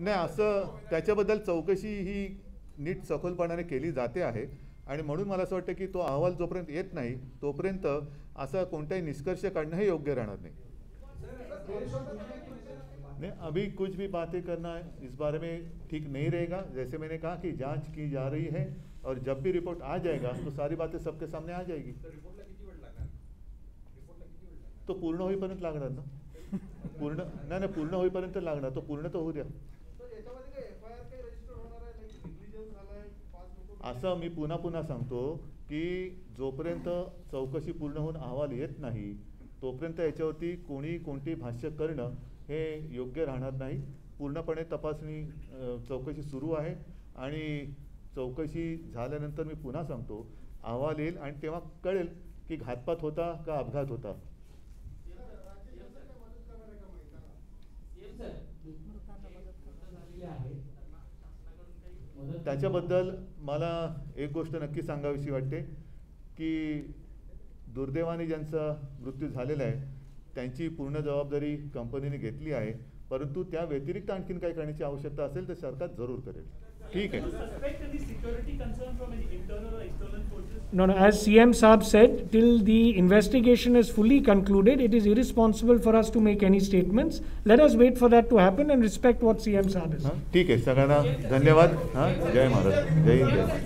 नाही असं त्याच्याबद्दल चौकशी ही नीट सखोलपणाने केली जाते आहे. आणि म्हणून मला असं वाटतं की तो अहवाल जोपर्यंत येत नाही तोपर्यंत असा कोणताही निष्कर्ष काढणं हे योग्य राहणार नाही. नहीं अभी कुछ भी बातें करना इस बारे में ठीक नहीं रहेगा। जैसे मैंने कहा कि जांच की जा रही है और जब भी रिपोर्ट आ जाएगा तो सारी बातें सबके सामने आ जाएगी। तो पूर्ण होईपर्यंत लागणार ना? पूर्ण नाही नाही पूर्ण होईपर्यंत लागणार तो पूर्ण तर होऊ द्या. असं मी पुन्हा पुन्हा सांगतो की जोपर्यंत चौकशी पूर्ण होऊन अहवाल येत नाही तोपर्यंत याच्यावरती कोणी कोणती भाष्य करणं हे योग्य राहणार नाही. पूर्णपणे तपासणी चौकशी सुरू आहे आणि चौकशी झाल्यानंतर मी पुन्हा सांगतो अहवाल येईल आणि तेव्हा कळेल की घातपात होता का अपघात होता. त्याच्याबद्दल मला एक गोष्ट नक्की सांगावीशी वाटते की दुर्दैवाने ज्यांचा मृत्यू झालेला आहे त्यांची पूर्ण जबाबदारी कंपनीने घेतली आहे परंतु त्या व्यतिरिक्त आणखीन काही करण्याची आवश्यकता असेल तर सरकार जरूर करेल. ठीक आहे. No, no, as CM Saab said, till the investigation is fully concluded, it is irresponsible for us to make any statements. Let us wait for that to happen and respect what CM Saab is. हां ठीक आहे सगळ्यांना धन्यवाद हां जय महाराज जय हिंद जय महाराज